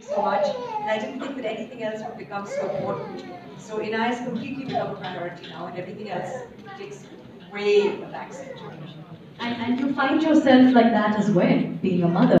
so much, and I didn't think that anything else would become so important. So Inaya has completely become a priority now, and everything else takes way back. And, and you find yourself like that as well, being a mother.